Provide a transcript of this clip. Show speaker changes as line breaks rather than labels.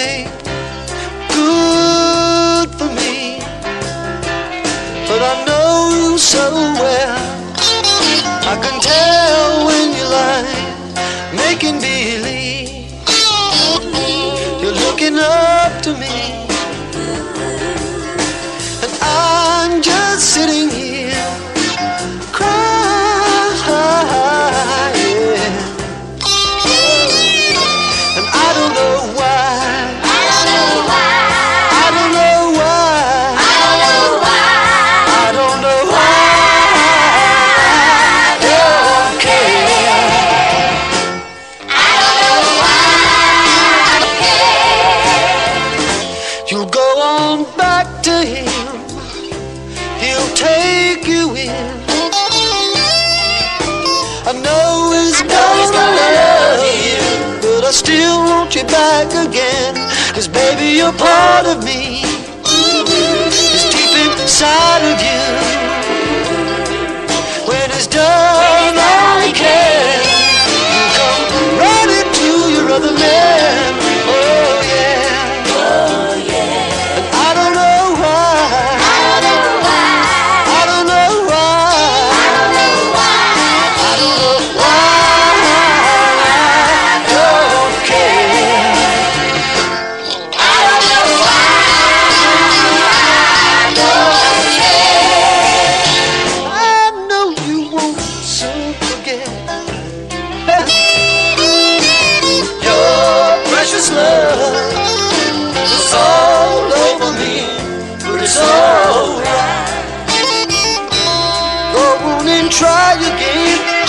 you everything good for me. But I know you so well. I can tell when you're lying, making believe. You're looking up to me. Go on back to him. He'll take you in. I know he's gonna love you, but I still want you back again. Cause baby, you're part of me. It's deep inside of you. It's alright. Go on and try again.